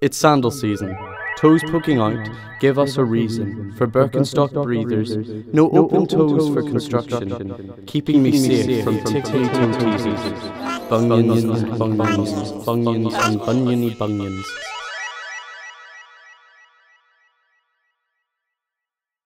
It's sandal season. Toes poking out, give us a reason. For Birkenstock breathers, no open toes for construction, keeping me safe from tickly toe teasers. Bunions and bunions, bunions and buniony bunions.